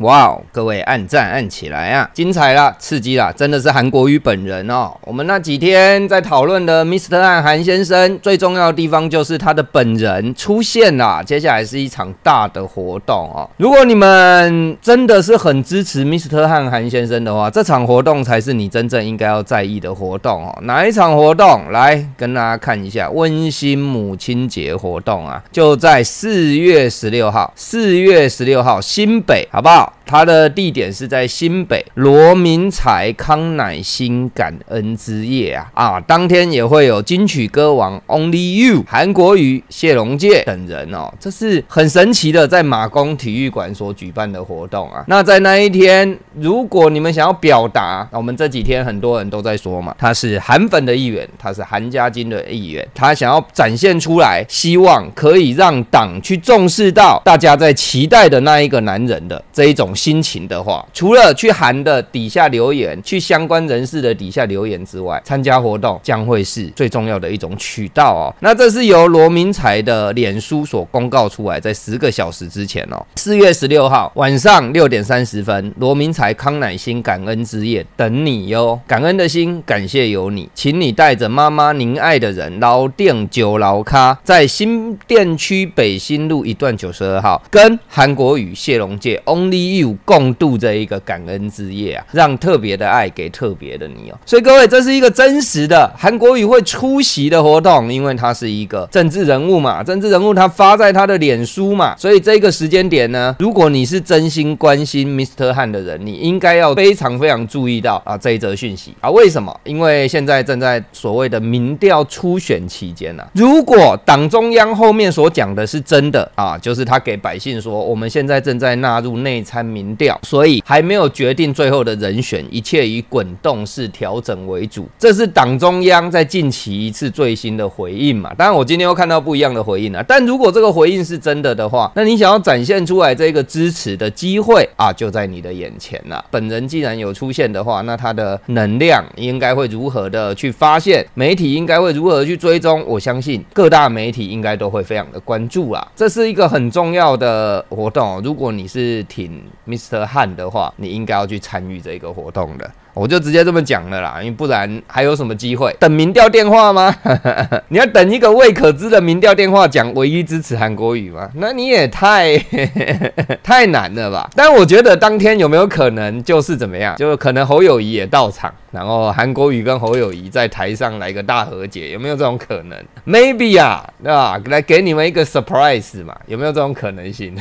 哇哦，各位按赞按起来啊，精彩啦，刺激啦，真的是韩国瑜本人哦。我们那几天在讨论的 Mr. 汉韩先生，最重要的地方就是他的本人出现啦。接下来是一场大的活动哦。如果你们真的是很支持 Mr. 汉韩先生的话，这场活动才是你真正应该要在意的活动哦。哪一场活动？来跟大家看一下，温馨母亲节活动啊，就在四月十六号，四月十六号新北，好不好？道，它的地点是在新北罗明才康乃馨感恩之夜啊啊！当天也会有金曲歌王 Only You、韩国瑜、谢龙介等人哦，这是很神奇的，在马公体育馆所举办的活动啊。那在那一天，如果你们想要表达，我们这几天很多人都在说嘛，他是韩粉的一员，他是韩家金的一员，他想要展现出来，希望可以让党去重视到大家在期待的那一个男人的这一种心情的话，除了去韩的底下留言，去相关人士的底下留言之外，参加活动将会是最重要的一种渠道哦。那这是由罗明才的脸书所公告出来，在十个小时之前哦，四月十六号晚上六点三十分，罗明才康乃馨感恩之夜等你哟，感恩的心，感谢有你，请你带着妈妈您爱的人老店酒老咖，在新店区北新路一段九十二号，跟韩国语谢龙介 Only 共度这一个感恩之夜啊，让特别的爱给特别的你哦。所以各位，这是一个真实的韩国语会出席的活动，因为他是一个政治人物嘛，政治人物他发在他的脸书嘛，所以这个时间点呢，如果你是真心关心 Mr. 汉的人，你应该要非常非常注意到啊这一则讯息啊。为什么？因为现在正在所谓的民调初选期间呢。如果党中央后面所讲的是真的啊，就是他给百姓说，我们现在正在纳入内参民调，所以还没有决定最后的人选，一切以滚动式调整为主。这是党中央在近期一次最新的回应嘛？当然，我今天又看到不一样的回应了。但如果这个回应是真的的话，那你想要展现出来这个支持的机会啊，就在你的眼前了。本人既然有出现的话，那他的能量应该会如何的去发现？媒体应该会如何去追踪？我相信各大媒体应该都会非常的关注啊。这是一个很重要的活动。如果你是挺 Mr. Han 的话，你应该要去参与这个活动的。我就直接这么讲了啦，因为不然还有什么机会？等民调电话吗？你要等一个未可知的民调电话讲唯一支持韩国语吗？那你也太 太难了吧？但我觉得当天有没有可能就是怎么样？就可能侯友谊也到场，然后韩国语跟侯友谊在台上来个大和解，有没有这种可能？Maybe 啊，对吧？来给你们一个 surprise 嘛，有没有这种可能性？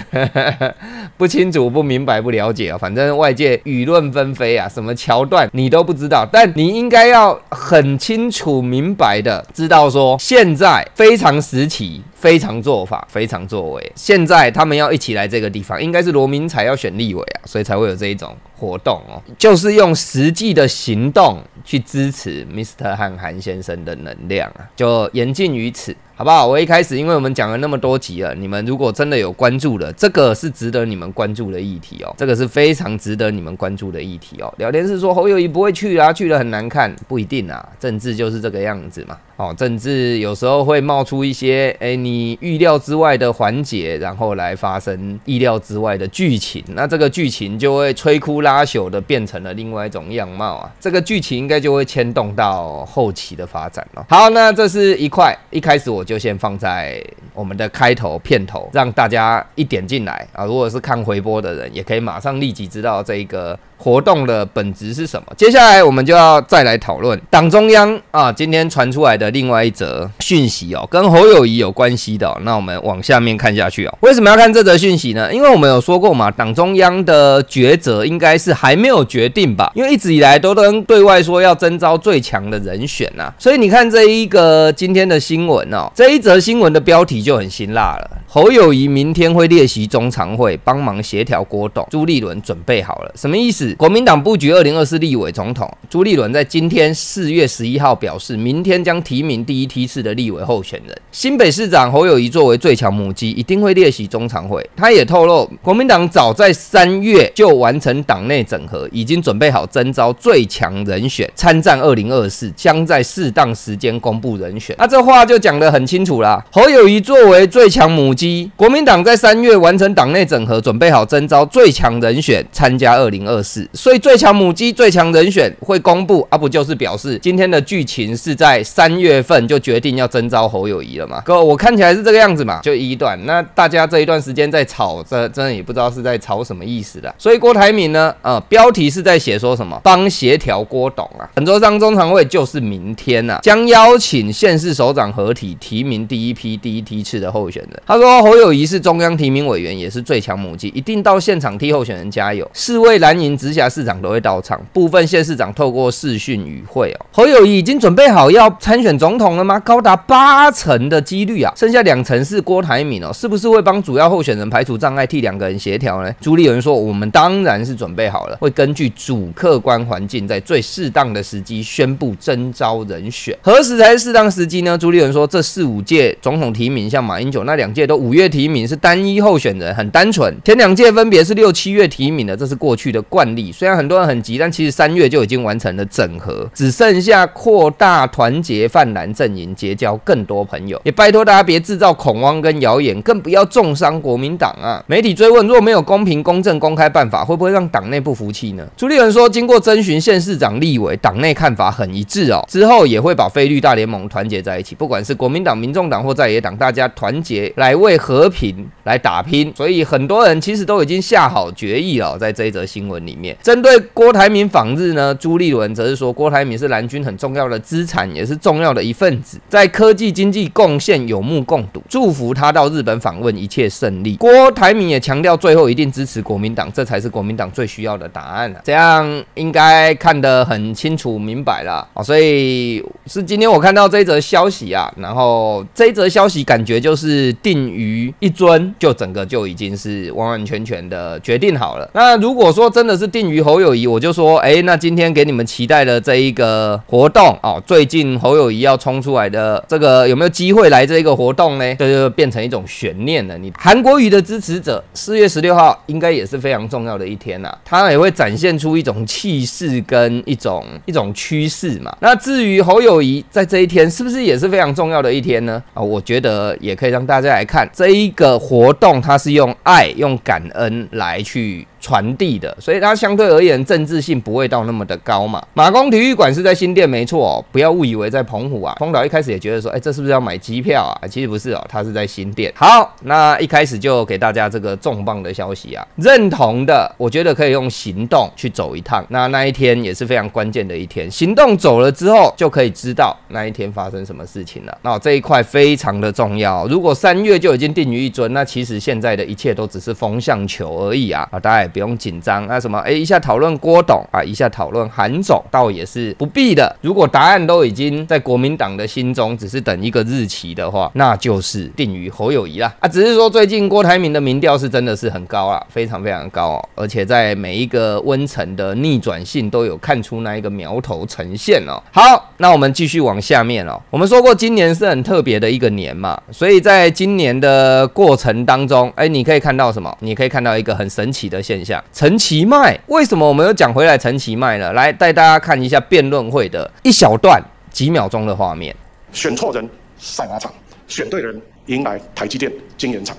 不清楚、不明白、不了解啊，反正外界舆论纷飞啊，什么桥段。你都不知道，但你应该要很清楚明白的知道说，现在非常时期、非常做法、非常作为。现在他们要一起来这个地方，应该是罗明才要选立委啊，所以才会有这一种活动哦，就是用实际的行动去支持 Mr. 和韩先生的能量啊，就言尽于此。好不好？我一开始，因为我们讲了那么多集了，你们如果真的有关注的，这个是值得你们关注的议题哦，这个是非常值得你们关注的议题哦。聊天室说侯友谊不会去啊，去了很难看，不一定啊，政治就是这个样子嘛。哦，政治有时候会冒出一些哎你预料之外的环节，然后来发生意料之外的剧情，那这个剧情就会摧枯拉朽的变成了另外一种样貌啊。这个剧情应该就会牵动到后期的发展了。好，那这是一块，一开始我就先放在我们的开头片头，让大家一点进来啊。如果是看回播的人，也可以马上立即知道这一个。活动的本质是什么？接下来我们就要再来讨论党中央啊，今天传出来的另外一则讯息哦，跟侯友谊有关系的。那我们往下面看下去哦。为什么要看这则讯息呢？因为我们有说过嘛，党中央的抉择应该是还没有决定吧？因为一直以来都跟对外说要征召最强的人选呐。所以你看这一个今天的新闻哦，这一则新闻的标题就很辛辣了。侯友谊明天会列席中常会，帮忙协调郭董，朱立伦准备好了，什么意思？国民党布局二零二四立委总统。朱立伦在今天四月十一号表示，明天将提名第一梯次的立委候选人。新北市长侯友谊作为最强母鸡，一定会列席中常会。他也透露，国民党早在三月就完成党内整合，已经准备好征召最强人选参战二零二四，将在适当时间公布人选。那这话就讲得很清楚啦。侯友谊作为最强母鸡，国民党在三月完成党内整合，准备好征召最强人选参加二零二四，所以最强母鸡、最强人选会公布啊，不就是表示今天的剧情是在三月份就决定要征召侯友谊了吗？哥，我看起来是这个样子嘛，就一段。那大家这一段时间在吵，这真的也不知道是在吵什么意思的。所以郭台铭呢，呃，标题是在写说什么帮协调郭董啊，本周上中常会就是明天呐，将邀请县市首长合体提名第一批第一梯次的候选人。他说侯友谊是中央提名委员，也是最强母鸡，一定到现场替候选人加油。四位蓝营直辖市长都会到场，部分县市长透过视讯与会哦。侯友谊已经准备好要参选总统了吗？高达八成的几率啊，剩下两成是郭台铭哦，是不是会帮主要候选人排除障碍，替两个人协调呢？朱立伦说，我们当然是准备好了，会根据主客观环境，在最适当的时机宣布征召人选。何时才是适当时机呢？朱立伦说，这四五届总统提名，像马英九那两届都五月提名，是单一候选人，很单纯。前两届分别是六七月提名的，这是过去的惯例。虽然很多人很急，但其实三月就已经完成了整合，只剩下扩大团结泛蓝阵营，结交更多朋友。也拜托大家别制造恐慌跟谣言，更不要重伤国民党啊！媒体追问，若没有公平、公正、公开办法，会不会让党内不服气呢？朱立伦说，经过征询县市长、立委，党内看法很一致哦。之后也会把非绿大联盟团结在一起，不管是国民党、民众党或在野党，大家团结来为和平来打拼。所以很多人其实都已经下好决议了，在这一则新闻里面，针对郭台铭访日呢，朱立伦则是说，郭台铭是蓝军很重要的资产，也是重要的一份子，在科技经济贡献有目共睹，祝福他到日本访问一切顺利。郭台铭也强调，最后一定支持国民党，这才是国民党最需要的答案了。这样应该看得很清楚明白了哦。所以是今天我看到这一则消息啊，然后这一则消息感觉就是定于一尊，就整个就已经是完完全全的决定好了。那如果说真的是定于侯友谊，我就说，哎，那今天给你们期待的这一个活动哦，最近侯友谊要冲出来的这个有没有机会来这一个活动呢？这就变成一种悬念了。你韩国瑜的支持者，四月十六号应该也是非常重要的一天呐，他也会展现出一种气势跟一种一种趋势嘛。那至于侯友谊在这一天是不是也是非常重要的一天呢？啊，我觉得也可以让大家来看这一个活动，它是用爱、用感恩来去。传递的，所以它相对而言政治性不会到那么的高嘛。马公体育馆是在新店，没错哦，不要误以为在澎湖啊。丰岛一开始也觉得说，哎，这是不是要买机票啊？其实不是哦，它是在新店。好，那一开始就给大家这个重磅的消息啊，认同的，我觉得可以用行动去走一趟。那那一天也是非常关键的一天，行动走了之后，就可以知道那一天发生什么事情了。那这一块非常的重要。如果三月就已经定于一尊，那其实现在的一切都只是风向球而已啊！啊，大家。不用紧张那，什么哎，一下讨论郭董啊，一下讨论韩总，倒也是不必的。如果答案都已经在国民党的心中，只是等一个日期的话，那就是定于侯友谊啦。啊，只是说最近郭台铭的民调是真的是很高啊，非常非常高哦，而且在每一个温层的逆转性都有看出那一个苗头呈现哦。好，那我们继续往下面哦。我们说过今年是很特别的一个年嘛，所以在今年的过程当中，哎，你可以看到什么？你可以看到一个很神奇的现。下陈其迈，为什么我们又讲回来陈其迈呢？来带大家看一下辩论会的一小段几秒钟的画面。选错人赛马场，选对人迎来台积电晶圆厂。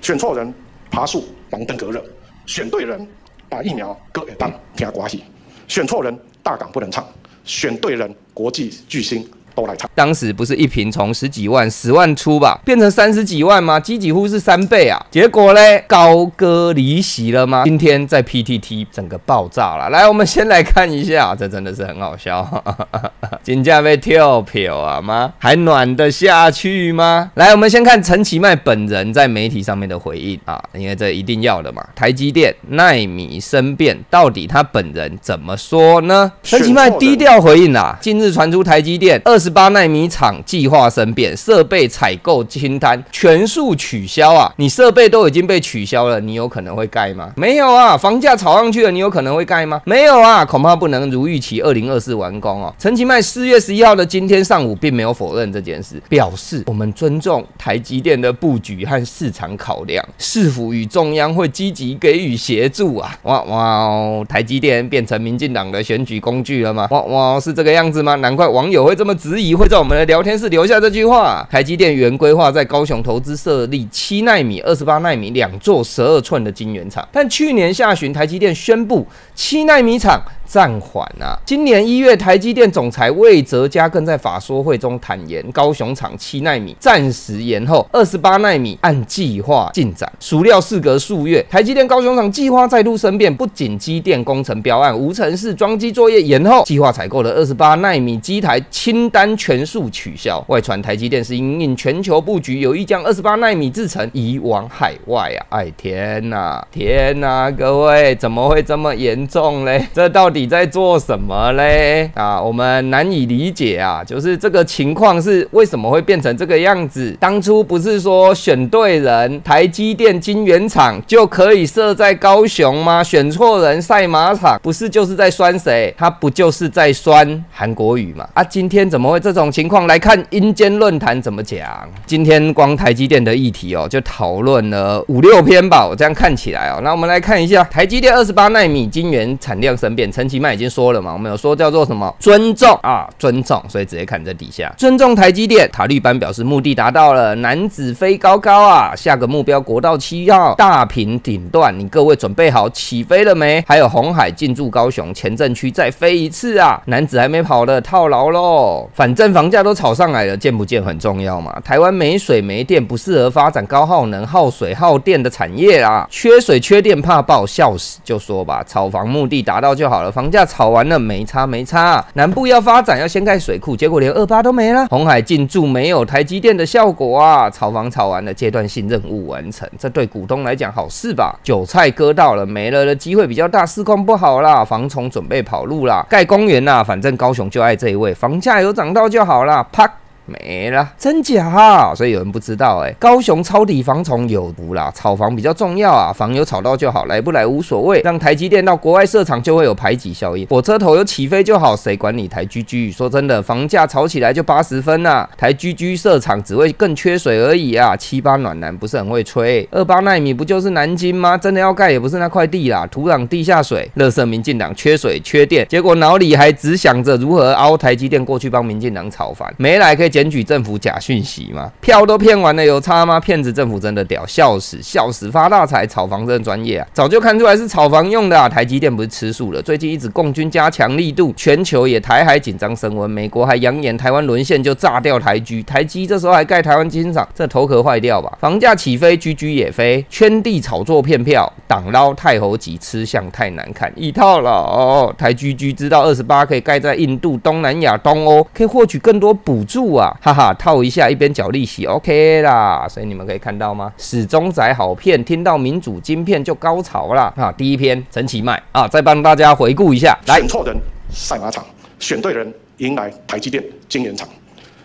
选错人爬树防登革热，选对人把疫苗割给当听瓜戏。选错人大港不能唱，选对人国际巨星。都来唱，当时不是一瓶从十几万、十万出吧，变成三十几万吗？几几乎是三倍啊！结果嘞，高歌离席了吗？今天在 PTT 整个爆炸了。来，我们先来看一下，这真的是很好笑。金价被跳票啊吗？还暖得下去吗？来，我们先看陈其迈本人在媒体上面的回应啊，因为这一定要的嘛。台积电奈米生变，到底他本人怎么说呢？陈其迈低调回应啊。近日传出台积电二十。十八纳米厂计划生变，设备采购清单全数取消啊！你设备都已经被取消了，你有可能会盖吗？没有啊！房价炒上去了，你有可能会盖吗？没有啊！恐怕不能如预期二零二四完工哦。陈其迈四月十一号的今天上午并没有否认这件事，表示我们尊重台积电的布局和市场考量，市府与中央会积极给予协助啊？哇哇哦！台积电变成民进党的选举工具了吗？哇哇！是这个样子吗？难怪网友会这么直质疑，会在我们的聊天室留下这句话。台积电原规划在高雄投资设立七纳米、二十八纳米两座十二寸的晶圆厂，但去年下旬台积电宣布七纳米厂。暂缓啊！今年一月，台积电总裁魏哲嘉更在法说会中坦言，高雄厂七纳米暂时延后，二十八纳米按计划进展。孰料事隔数月，台积电高雄厂计划再度生变，不仅机电工程标案、无尘室装机作业延后，计划采购的二十八纳米机台清单全数取消。外传台积电是因应全球布局，有意将二十八纳米制程移往海外啊！哎天哪，天哪，各位怎么会这么严重嘞？这到底？你在做什么嘞？啊，我们难以理解啊，就是这个情况是为什么会变成这个样子？当初不是说选对人，台积电晶圆厂就可以设在高雄吗？选错人，赛马场不是就是在酸谁？他不就是在酸韩国语吗？啊，今天怎么会这种情况？来看阴间论坛怎么讲？今天光台积电的议题哦，就讨论了五六篇吧。我这样看起来哦，那我们来看一下台积电二十八纳米晶圆产量生变成成。奇迈已经说了嘛，我们有说叫做什么尊重啊，尊重，所以直接看这底下，尊重台积电。塔利班表示目的达到了，男子飞高高啊，下个目标国道七号大坪顶段，你各位准备好起飞了没？还有红海进驻高雄前镇区再飞一次啊，男子还没跑的套牢喽。反正房价都炒上来了，建不建很重要嘛。台湾没水没电，不适合发展高耗能、耗水耗电的产业啊。缺水缺电怕爆，笑死就说吧，炒房目的达到就好了。房价炒完了没差没差，南部要发展要先盖水库，结果连二八都没了。红海进驻没有台积电的效果啊，炒房炒完了，阶段性任务完成，这对股东来讲好事吧？韭菜割到了，没了的机会比较大，市况不好啦，房虫准备跑路啦，盖公园啦，反正高雄就爱这一位，房价有涨到就好啦，啪。没了，真假哈？所以有人不知道哎。高雄抄底防虫有毒啦，炒房比较重要啊，房有炒到就好，来不来无所谓。让台积电到国外设厂就会有排挤效应，火车头有起飞就好，谁管你台居居？说真的，房价炒起来就八十分呐，台居居设厂只会更缺水而已啊。七八暖男不是很会吹，二八纳米不就是南京吗？真的要盖也不是那块地啦，土壤地下水，乐色民进党缺水缺电，结果脑里还只想着如何凹台积电过去帮民进党炒房，没来可以。检举政府假讯息吗？票都骗完了，有差吗？骗子政府真的屌，笑死笑死，发大财，炒房真的专业啊！早就看出来是炒房用的啊！台积电不是吃素了，最近一直共军加强力度，全球也台海紧张升温，美国还扬言台湾沦陷就炸掉台居，台积这时候还盖台湾机场，这头壳坏掉吧？房价起飞，居居也飞，圈地炒作骗票，党捞太猴急，吃相太难看，一套了哦！台居居知道二十八可以盖在印度、东南亚、东欧，可以获取更多补助啊！哈哈，套一下，一边缴利息，OK 啦。所以你们可以看到吗？始终仔好骗，听到民主晶片就高潮了啊！第一篇陈其迈啊，再帮大家回顾一下。来选错人，赛马场；选对人，迎来台积电晶圆厂。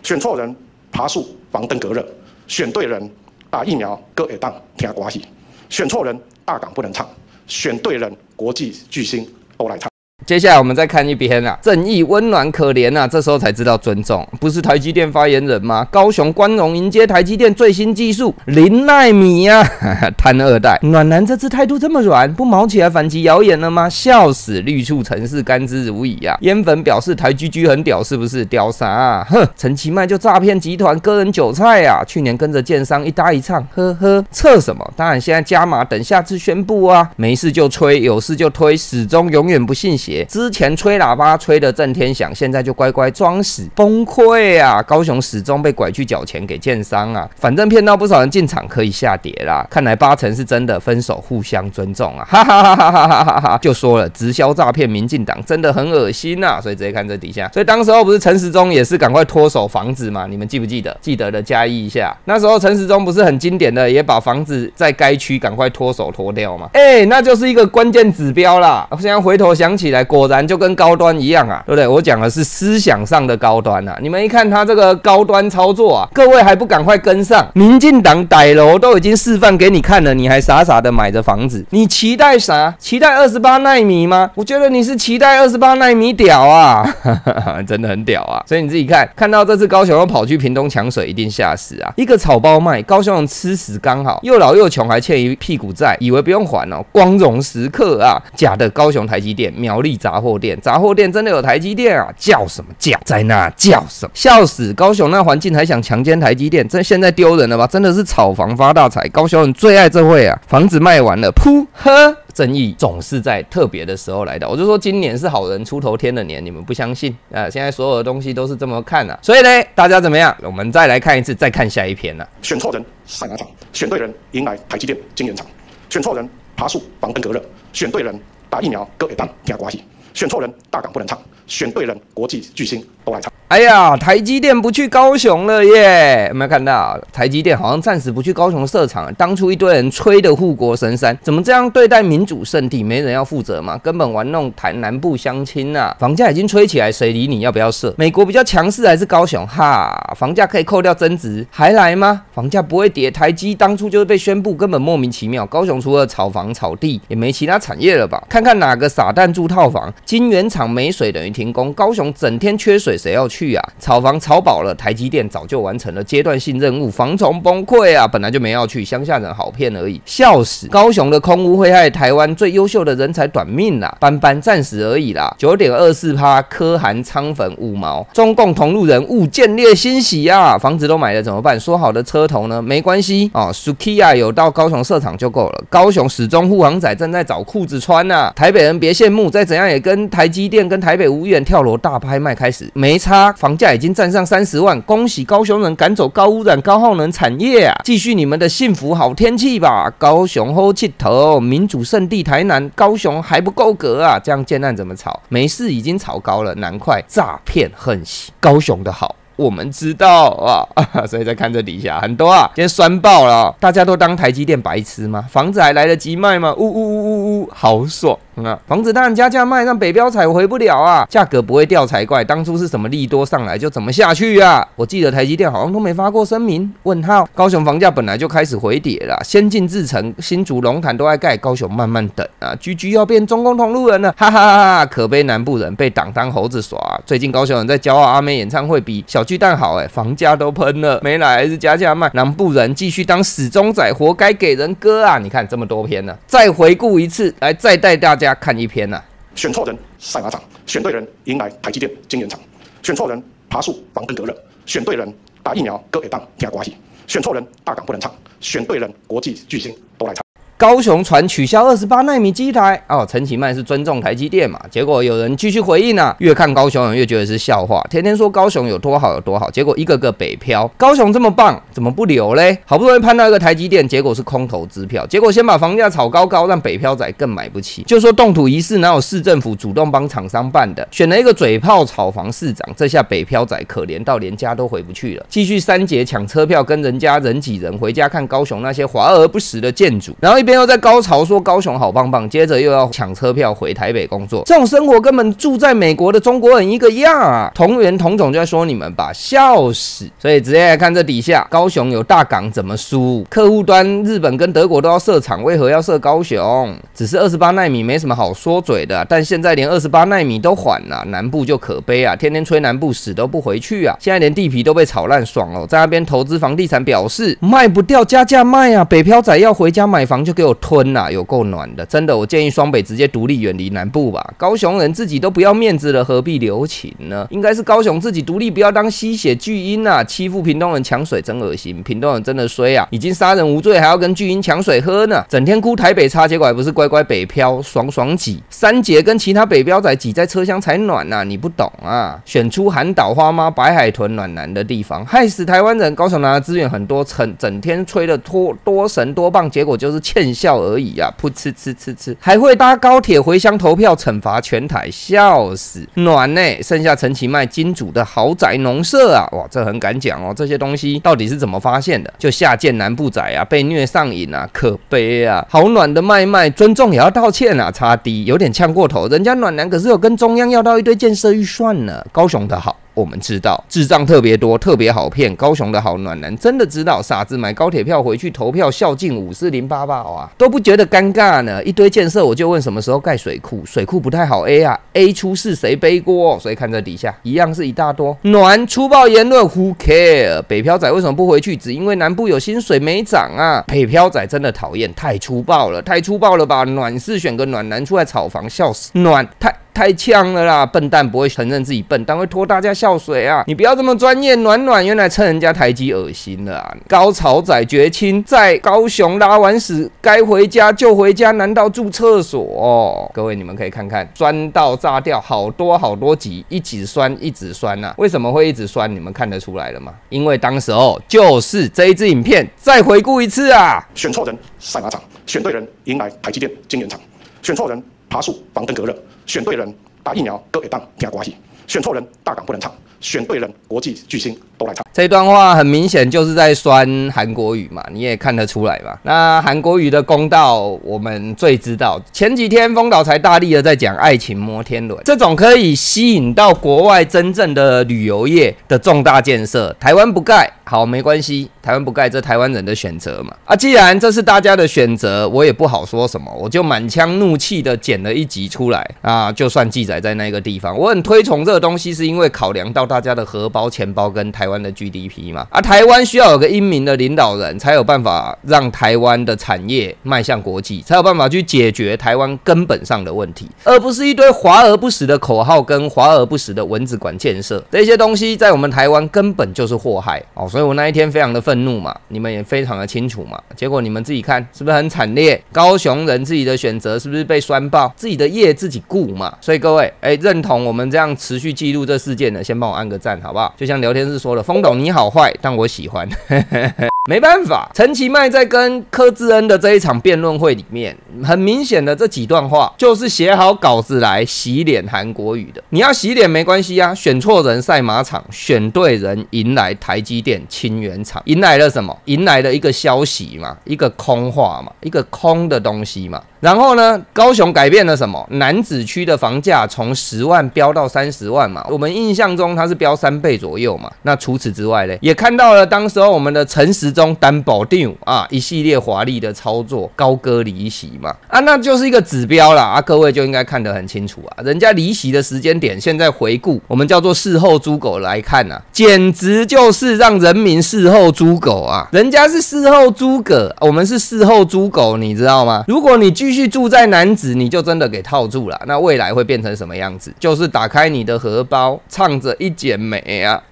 选错人，爬树防登革热；选对人，打疫苗割耳当听瓜戏。选错人，大港不能唱；选对人，国际巨星都来唱。接下来我们再看一边啊，正义温暖可怜啊，这时候才知道尊重，不是台积电发言人吗？高雄光荣迎接台积电最新技术零纳米呀，贪二代暖男这次态度这么软，不毛起来反击谣言了吗？笑死，绿处城市甘之如饴啊！烟粉表示台 G G 很屌，是不是？屌啥？啊哼，陈其迈就诈骗集团割人韭菜啊！去年跟着建商一搭一唱，呵呵，测什么？当然现在加码，等下次宣布啊，没事就吹，有事就推，始终永远不信邪。之前吹喇叭吹得震天响，现在就乖乖装死崩溃啊！高雄始终被拐去缴钱给建商啊，反正骗到不少人进场可以下跌啦。看来八成是真的分手互相尊重啊！哈哈哈哈哈哈哈哈！就说了直销诈骗民进党真的很恶心呐，所以直接看这底下。所以当时候不是陈时中也是赶快脱手房子嘛？你们记不记得？记得的加一一下。那时候陈时中不是很经典的也把房子在该区赶快脱手脱掉嘛？哎，那就是一个关键指标啦。我现在回头想起来。果然就跟高端一样啊，对不对？我讲的是思想上的高端啊。你们一看他这个高端操作啊，各位还不赶快跟上？民进党歹楼都已经示范给你看了，你还傻傻的买着房子？你期待啥？期待二十八纳米吗？我觉得你是期待二十八纳米屌啊，真的很屌啊。所以你自己看，看到这次高雄又跑去屏东抢水，一定吓死啊！一个草包卖，高雄人吃死刚好，又老又穷，还欠一屁股债，以为不用还哦，光荣时刻啊！假的高雄台积电、苗栗杂货店，杂货店真的有台积电啊？叫什么叫？在那叫什么？笑死！高雄那环境还想强奸台积电，这现在丢人了吧？真的是炒房发大财，高雄人最爱这会啊！房子卖完了，噗呵。正义总是在特别的时候来的。我就说今年是好人出头天的年，你们不相信啊？现在所有的东西都是这么看啊。所以呢，大家怎么样？我们再来看一次，再看下一篇呢。选错人赛马场，选对人迎来台积电晶圆厂。选错人爬树防登革热，选对人打疫苗割一档听瓜戏。选错人大港不能唱，选对人国际巨星。都来厂哎呀，台积电不去高雄了耶！有没有看到？台积电好像暂时不去高雄设厂。当初一堆人吹的护国神山，怎么这样对待民主圣地？没人要负责吗？根本玩弄台南部相亲啊！房价已经吹起来，谁理你要不要设？美国比较强势还是高雄？哈，房价可以扣掉增值，还来吗？房价不会跌。台积当初就是被宣布根本莫名其妙。高雄除了炒房炒地，也没其他产业了吧？看看哪个傻蛋住套房？金源厂没水等于停工。高雄整天缺水，谁要去？啊！炒房炒饱了，台积电早就完成了阶段性任务，防虫崩溃啊！本来就没要去，乡下人好骗而已，笑死！高雄的空屋会害台湾最优秀的人才短命啦，班班暂时而已啦。九点二四趴，科含仓粉五毛，中共同路人物见猎欣喜啊！房子都买了怎么办？说好的车头呢？没关系啊，Sukiya 有到高雄设厂就够了。高雄始终护航仔正在找裤子穿呐，台北人别羡慕，再怎样也跟台积电跟台北无缘，跳楼大拍卖开始没差。房价已经站上三十万，恭喜高雄人赶走高污染、高耗能产业啊！继续你们的幸福好天气吧，高雄好气头，民主圣地台南，高雄还不够格啊！这样建案怎么炒？没事已经炒高了，难怪诈骗横行。高雄的好。我们知道啊，所以在看这底下很多啊，今天酸爆了，大家都当台积电白痴吗？房子还来得及卖吗？呜呜呜呜呜，好爽啊！房子当然加价卖，让北标彩回不了啊，价格不会掉才怪。当初是什么利多上来就怎么下去啊？我记得台积电好像都没发过声明。问号，高雄房价本来就开始回跌了，先进制程、新竹龙潭都在盖，高雄慢慢等啊。居居要变中共同路人了，哈哈哈哈！可悲南部人被党当猴子耍。最近高雄人在骄傲阿妹演唱会比小。巨蛋好哎，房价都喷了，没来还是加价卖，南部人继续当死忠仔，活该给人割啊！你看这么多篇呢，再回顾一次，来再带大家看一篇呐。选错人赛马场，选对人迎来台积电晶圆厂。选错人爬树防登革热，选对人打疫苗割给当听瓜戏。选错人大港不能唱，选对人国际巨星都来唱。高雄传取消二十八纳米机台哦，陈其迈是尊重台积电嘛？结果有人继续回应啊，越看高雄人越觉得是笑话，天天说高雄有多好有多好，结果一个个北漂，高雄这么棒，怎么不留嘞？好不容易攀到一个台积电，结果是空头支票，结果先把房价炒高高，让北漂仔更买不起。就说动土仪式哪有市政府主动帮厂商办的？选了一个嘴炮炒房市长，这下北漂仔可怜到连家都回不去了，继续三节抢车票，跟人家人挤人回家看高雄那些华而不实的建筑，然后一边。又在高潮说高雄好棒棒，接着又要抢车票回台北工作，这种生活根本住在美国的中国人一个样啊！同源同种就在说你们吧，笑死！所以直接来看这底下，高雄有大港怎么输？客户端日本跟德国都要设厂，为何要设高雄？只是二十八纳米没什么好说嘴的，但现在连二十八纳米都缓了，南部就可悲啊！天天吹南部死都不回去啊！现在连地皮都被炒烂，爽了！在那边投资房地产表示卖不掉，加价卖啊！北漂仔要回家买房就。给我吞呐，有够暖的，真的，我建议双北直接独立，远离南部吧。高雄人自己都不要面子了，何必留情呢？应该是高雄自己独立，不要当吸血巨婴啊！欺负屏东人抢水真恶心，屏东人真的衰啊！已经杀人无罪，还要跟巨婴抢水喝呢，整天哭台北差，结果还不是乖乖北漂，爽爽挤三节跟其他北漂仔挤在车厢才暖呐，你不懂啊！选出韩岛花妈、白海豚暖男的地方，害死台湾人。高雄拿的资源很多，整整天吹的多多神多棒，结果就是欠。见笑而已啊！噗嗤嗤嗤嗤，还会搭高铁回乡投票，惩罚全台，笑死！暖呢，剩下陈其迈金主的豪宅农舍啊，哇，这很敢讲哦。这些东西到底是怎么发现的？就下贱南部仔啊，被虐上瘾啊，可悲啊！好暖的麦麦，尊重也要道歉啊，差低有点呛过头，人家暖男可是有跟中央要到一堆建设预算呢。高雄的好。我们知道智障特别多，特别好骗。高雄的好暖男真的知道，傻子买高铁票回去投票，孝敬五四零八八啊，都不觉得尴尬呢。一堆建设，我就问什么时候盖水库？水库不太好 A 啊，A 出事谁背锅？所以看这底下一样是一大多暖粗暴言论，Who care？北漂仔为什么不回去？只因为南部有薪水没涨啊？北漂仔真的讨厌，太粗暴了，太粗暴了吧？暖是选个暖男出来炒房，笑死！暖太。太呛了啦！笨蛋不会承认自己笨，但会拖大家笑水啊！你不要这么专业，暖暖原来蹭人家台机恶心了啊！高潮仔绝亲在高雄拉完屎该回家就回家，难道住厕所？各位你们可以看看，酸到炸掉，好多好多集，一直酸一直酸呐！为什么会一直酸？你们看得出来了吗？因为当时候就是这一支影片，再回顾一次啊！选错人赛马场，选对人迎来台积电晶圆厂，选错人爬树防登革热。选对人，打疫苗都会当听关系；选错人，大港不能唱；选对人，国际巨星都来唱。这段话很明显就是在酸韩国语嘛，你也看得出来嘛。那韩国语的公道，我们最知道。前几天风岛才大力的在讲爱情摩天轮，这种可以吸引到国外真正的旅游业的重大建设，台湾不盖。好，没关系，台湾不盖，这台湾人的选择嘛。啊，既然这是大家的选择，我也不好说什么，我就满腔怒气的剪了一集出来啊，就算记载在那个地方。我很推崇这个东西，是因为考量到大家的荷包、钱包跟台湾的 GDP 嘛。啊，台湾需要有个英明的领导人，才有办法让台湾的产业迈向国际，才有办法去解决台湾根本上的问题，而不是一堆华而不实的口号跟华而不实的文字馆建设这些东西，在我们台湾根本就是祸害哦。所以。我那一天非常的愤怒嘛，你们也非常的清楚嘛，结果你们自己看是不是很惨烈？高雄人自己的选择是不是被酸爆？自己的业自己顾嘛？所以各位，哎，认同我们这样持续记录这事件的，先帮我按个赞好不好？就像聊天室说的，风董你好坏，但我喜欢。没办法，陈其迈在跟柯志恩的这一场辩论会里面，很明显的这几段话就是写好稿子来洗脸韩国语的。你要洗脸没关系啊，选错人赛马场，选对人迎来台积电清源厂，迎来了什么？迎来了一个消息嘛，一个空话嘛，一个空的东西嘛。然后呢，高雄改变了什么？南子区的房价从十万飙到三十万嘛。我们印象中它是飙三倍左右嘛。那除此之外呢，也看到了当时候我们的陈时中担保定啊一系列华丽的操作，高歌离席嘛啊，那就是一个指标啦啊，各位就应该看得很清楚啊。人家离席的时间点，现在回顾，我们叫做事后猪狗来看呐，简直就是让人民事后猪狗啊。人家是事后诸葛，我们是事后猪狗，你知道吗？如果你继继续住在男子，你就真的给套住了。那未来会变成什么样子？就是打开你的荷包，唱着一剪梅啊，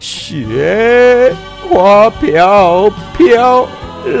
雪花飘飘。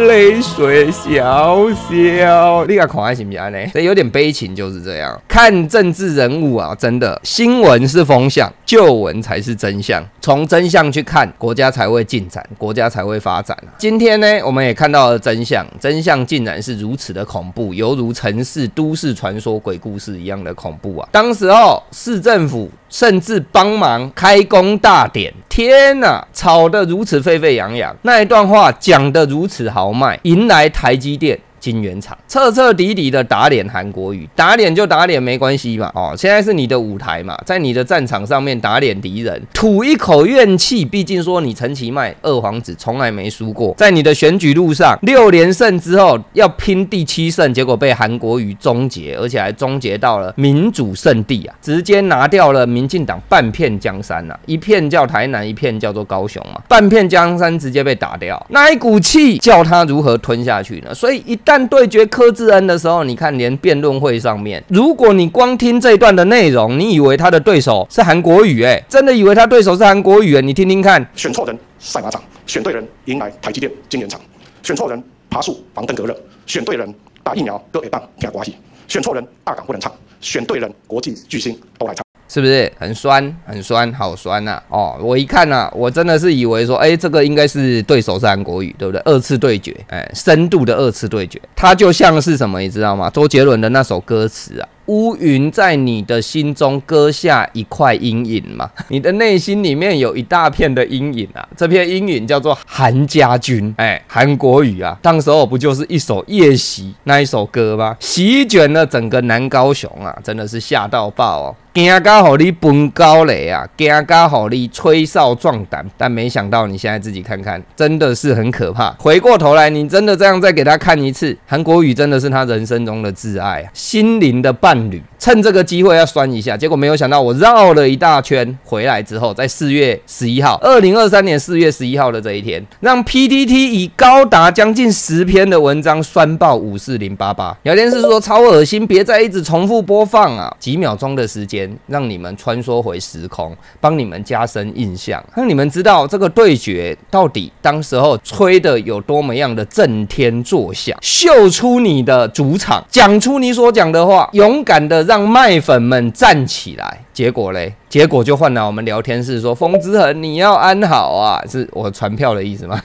泪水潇潇，你看看还是不是呢？所以有点悲情，就是这样。看政治人物啊，真的，新闻是风向，旧闻才是真相。从真相去看，国家才会进展，国家才会发展。今天呢，我们也看到了真相，真相竟然是如此的恐怖，犹如城市都市传说、鬼故事一样的恐怖啊！当时候市政府。甚至帮忙开工大典，天呐，吵得如此沸沸扬扬，那一段话讲得如此豪迈，迎来台积电。金圆厂彻彻底底的打脸韩国语，打脸就打脸没关系嘛，哦，现在是你的舞台嘛，在你的战场上面打脸敌人，吐一口怨气。毕竟说你陈其迈二皇子从来没输过，在你的选举路上六连胜之后要拼第七胜，结果被韩国瑜终结，而且还终结到了民主圣地啊，直接拿掉了民进党半片江山呐，一片叫台南，一片叫做高雄嘛，半片江山直接被打掉，那一股气叫他如何吞下去呢？所以一。但对决柯志恩的时候，你看连辩论会上面，如果你光听这一段的内容，你以为他的对手是韩国语，哎，真的以为他对手是韩国语，哎，你听听看。选错人赛马场，选对人迎来台积电晶圆厂；选错人爬树防登革热，选对人打疫苗割耳棒听关系；选错人大港不能唱，选对人国际巨星都来唱。是不是很酸很酸好酸呐？哦，我一看呐，我真的是以为说，哎，这个应该是对手是韩国语，对不对？二次对决，哎，深度的二次对决，它就像是什么，你知道吗？周杰伦的那首歌词啊。乌云在你的心中割下一块阴影嘛？你的内心里面有一大片的阴影啊！这片阴影叫做韩家军，哎，韩国语啊，当时候不就是一首《夜袭》那一首歌吗？席卷了整个南高雄啊，真的是吓到爆哦！惊嘎好你奔高雷啊，惊嘎好你吹哨壮胆，但没想到你现在自己看看，真的是很可怕。回过头来，你真的这样再给他看一次，韩国语真的是他人生中的挚爱啊，心灵的伴侣。趁这个机会要酸一下，结果没有想到我绕了一大圈回来之后，在四月十一号，二零二三年四月十一号的这一天，让 PTT 以高达将近十篇的文章酸爆五四零八八。聊天室说超恶心，别再一直重复播放啊！几秒钟的时间，让你们穿梭回时空，帮你们加深印象，让你们知道这个对决到底当时候吹的有多么样的震天作响，秀出你的主场，讲出你所讲的话，勇敢的。让麦粉们站起来，结果嘞？结果就换了我们聊天室说：“风之痕，你要安好啊！”是我传票的意思吗？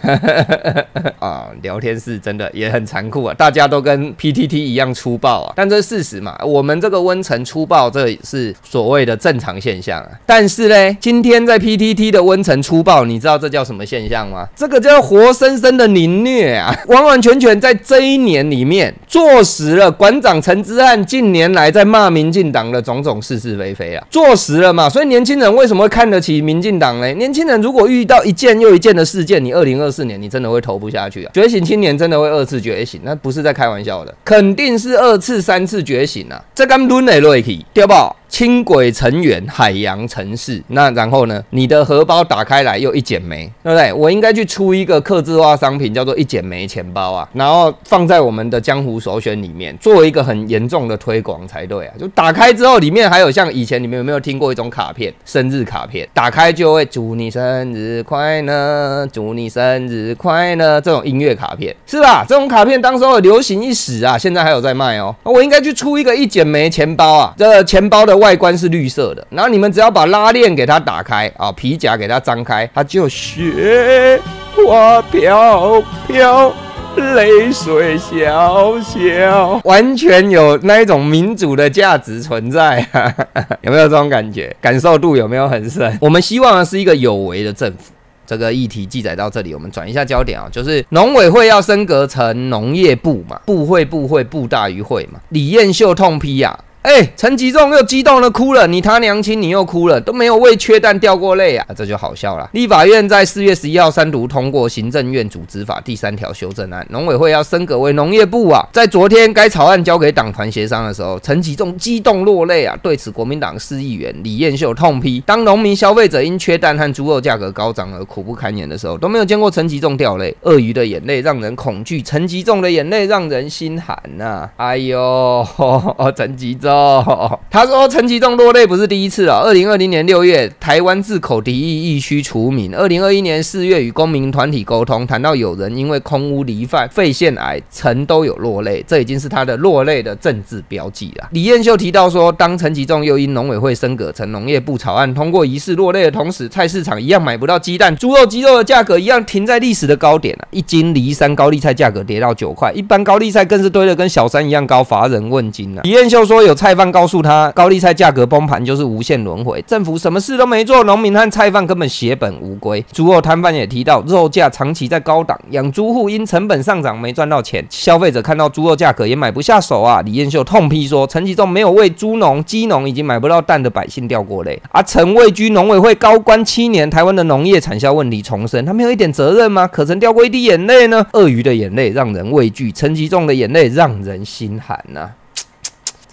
啊，聊天室真的也很残酷啊！大家都跟 PTT 一样粗暴啊，但这事实嘛？我们这个温层粗暴，这是所谓的正常现象啊。但是嘞，今天在 PTT 的温层粗暴，你知道这叫什么现象吗？这个叫活生生的凌虐啊！完完全全在这一年里面，坐实了馆长陈之汉近年来在骂民进党的种种是是非非啊，坐实了嘛？所以年轻人为什么会看得起民进党呢？年轻人如果遇到一件又一件的事件，你二零二四年你真的会投不下去啊！觉醒青年真的会二次觉醒，那不是在开玩笑的，肯定是二次、三次觉醒啊！这刚轮来落去，对不？轻轨成员，海洋城市。那然后呢？你的荷包打开来又一剪梅，对不对？我应该去出一个刻字化商品，叫做一剪梅钱包啊，然后放在我们的江湖首选里面，做一个很严重的推广才对啊！就打开之后，里面还有像以前你们有没有听过一种卡片，生日卡片，打开就会祝你生日快乐，祝你生日快乐这种音乐卡片，是吧？这种卡片当时候流行一时啊，现在还有在卖哦。我应该去出一个一剪梅钱包啊，这钱包的。外观是绿色的，然后你们只要把拉链给它打开啊，皮夹给它张开，它就雪花飘飘，泪水潇潇，完全有那一种民主的价值存在，有没有这种感觉？感受度有没有很深？我们希望的是一个有为的政府。这个议题记载到这里，我们转一下焦点啊，就是农委会要升格成农业部嘛，部会部会部大于会嘛，李彦秀痛批呀。哎，陈吉仲又激动的哭了，你他娘亲，你又哭了，都没有为缺蛋掉过泪啊，这就好笑了。立法院在四月十一号三读通过行政院组织法第三条修正案，农委会要升格为农业部啊。在昨天该草案交给党团协商的时候，陈吉仲激动落泪啊。对此，国民党市议员李彦秀痛批：当农民消费者因缺蛋和猪肉价格高涨而苦不堪言的时候，都没有见过陈吉仲掉泪。鳄鱼的眼泪让人恐惧，陈吉仲的眼泪让人心寒呐。哎呦，陈吉仲。哦，他说陈其仲落泪不是第一次了。二零二零年六月，台湾自口敌意疫区除名。二零二一年四月，与公民团体沟通，谈到有人因为空屋离犯、肺腺癌，曾都有落泪，这已经是他的落泪的政治标记了。李彦秀提到说，当陈其仲又因农委会升格成农业部草案通过仪式落泪的同时，菜市场一样买不到鸡蛋，猪肉、鸡肉的价格一样停在历史的高点啊！一斤梨山高丽菜价格跌到九块，一般高丽菜更是堆得跟小山一样高，乏人问津啊！李彦秀说，有菜贩告诉他，高丽菜价格崩盘就是无限轮回，政府什么事都没做，农民和菜贩根本血本无归。猪肉摊贩也提到，肉价长期在高档，养猪户因成本上涨没赚到钱，消费者看到猪肉价格也买不下手啊。李彦秀痛批说，陈其仲没有为猪农、鸡农以及买不到蛋的百姓掉过泪。而陈位居农委会高官七年，台湾的农业产销问题重生，他没有一点责任吗？可曾掉过一滴眼泪呢？鳄鱼的眼泪让人畏惧，陈其仲的眼泪让人心寒呐。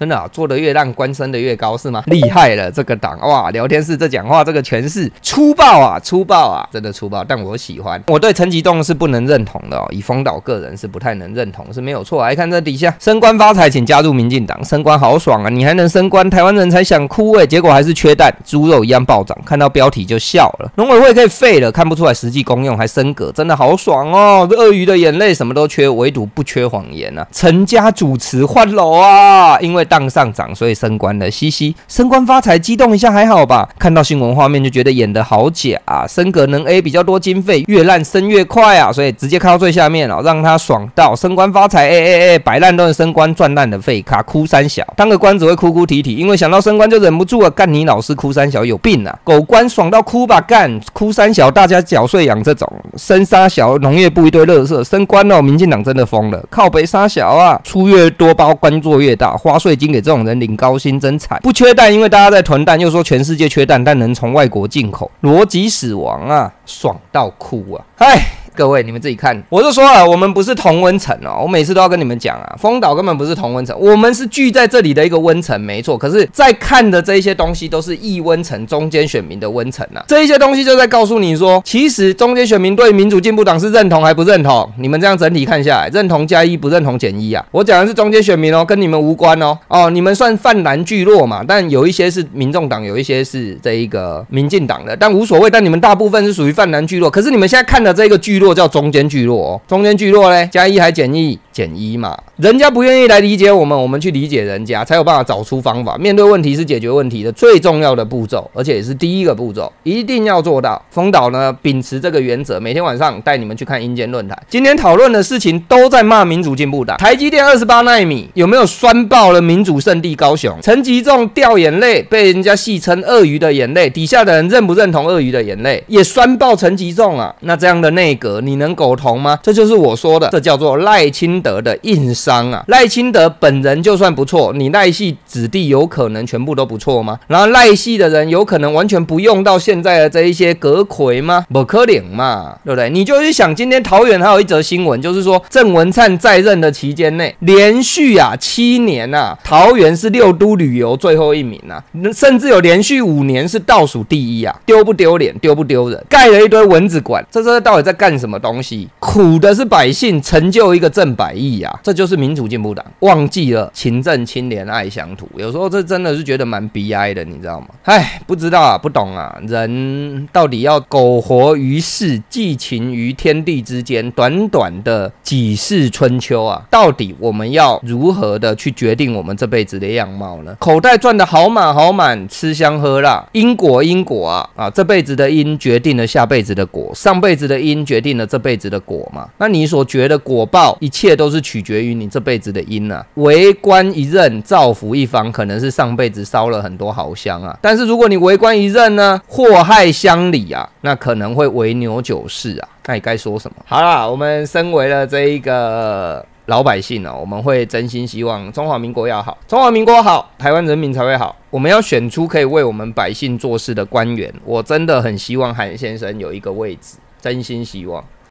真的啊，做的越烂，官升的越高，是吗？厉害了，这个党哇！聊天室这讲话，这个诠释粗暴啊，粗暴啊，真的粗暴。但我喜欢，我对陈吉栋是不能认同的哦。以风岛个人是不太能认同，是没有错。来看这底下，升官发财，请加入民进党。升官好爽啊，你还能升官？台湾人才想哭哎，结果还是缺蛋，猪肉一样暴涨。看到标题就笑了。农委会可以废了，看不出来实际功用，还升格，真的好爽哦。鳄鱼的眼泪什么都缺，唯独不缺谎言啊。陈家主持换楼啊，因为。当上涨，所以升官了，嘻嘻，升官发财，激动一下还好吧？看到新闻画面就觉得演的好假啊，升格能 A 比较多经费，越烂升越快啊，所以直接看到最下面哦，让他爽到升官发财，哎哎哎，摆烂都能升官，赚烂的废卡，哭三小，当个官只会哭哭啼啼，因为想到升官就忍不住了，干你老师哭三小有病啊，狗官爽到哭吧，干哭三小，大家缴税养这种。升沙小农业部一堆乐色，升官哦，民进党真的疯了，靠北沙小啊，出越多包官做越大，花税经给这种人领高薪真惨，不缺蛋，因为大家在囤蛋，又说全世界缺蛋，但能从外国进口，逻辑死亡啊，爽到哭啊，唉。各位，你们自己看，我就说了，我们不是同温层哦。我每次都要跟你们讲啊，丰岛根本不是同温层，我们是聚在这里的一个温层，没错。可是，在看的这一些东西都是异温层中间选民的温层啊。这一些东西就在告诉你说，其实中间选民对民主进步党是认同还不认同？你们这样整体看下来，认同加一，不认同减一啊。我讲的是中间选民哦，跟你们无关哦。哦，你们算泛蓝聚落嘛？但有一些是民众党，有一些是这一个民进党的，但无所谓。但你们大部分是属于泛蓝聚落。可是你们现在看的这个聚落叫中间聚。落中间聚落嘞，加一还减一？减一嘛，人家不愿意来理解我们，我们去理解人家，才有办法找出方法。面对问题是解决问题的最重要的步骤，而且也是第一个步骤，一定要做到。风岛呢，秉持这个原则，每天晚上带你们去看阴间论坛。今天讨论的事情都在骂民主进步党。台积电二十八纳米有没有酸爆了民主圣地高雄？陈吉仲掉眼泪，被人家戏称鳄鱼的眼泪。底下的人认不认同鳄鱼的眼泪？也酸爆陈吉仲啊？那这样的内阁，你能苟同吗？这就是我说的，这叫做赖清。德的硬伤啊，赖清德本人就算不错，你赖系子弟有可能全部都不错吗？然后赖系的人有可能完全不用到现在的这一些阁魁吗？不可能嘛，对不对？你就去想，今天桃园还有一则新闻，就是说郑文灿在任的期间内，连续啊七年啊，桃园是六都旅游最后一名啊，甚至有连续五年是倒数第一啊，丢不丢脸？丢不丢人？盖了一堆蚊子馆，这这到底在干什么东西？苦的是百姓，成就一个正百。百亿啊，这就是民主进步党忘记了勤政清廉爱乡土，有时候这真的是觉得蛮悲哀的，你知道吗？唉，不知道啊，不懂啊，人到底要苟活于世，寄情于天地之间，短短的几世春秋啊，到底我们要如何的去决定我们这辈子的样貌呢？口袋赚的好满好满，吃香喝辣，因果因果啊啊，这辈子的因决定了下辈子的果，上辈子的因决定了这辈子的果嘛？那你所觉得果报一切？都是取决于你这辈子的因呐。为官一任，造福一方，可能是上辈子烧了很多好香啊。但是如果你为官一任呢，祸害乡里啊，那可能会为牛九世啊。那你该说什么？好啦，我们身为了这一个老百姓呢，我们会真心希望中华民国要好，中华民国好，台湾人民才会好。我们要选出可以为我们百姓做事的官员。我真的很希望韩先生有一个位置，真心希望。